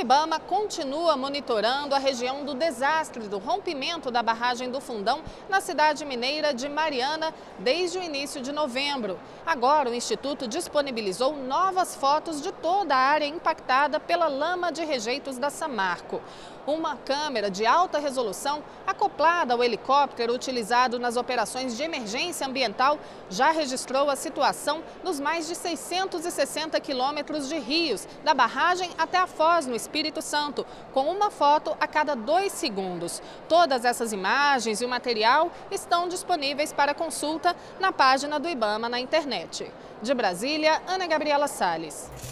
IBAMA continua monitorando a região do desastre do rompimento da barragem do Fundão na cidade mineira de Mariana desde o início de novembro. Agora, o Instituto disponibilizou novas fotos de toda a área impactada pela lama de rejeitos da Samarco. Uma câmera de alta resolução acoplada ao helicóptero utilizado nas operações de emergência ambiental já registrou a situação nos mais de 660 quilômetros de rios, da barragem até a Foz, no Espírito Santo, com uma foto a cada dois segundos. Todas essas imagens e o material estão disponíveis para consulta na página do IBAMA na internet. De Brasília, Ana Gabriela Salles.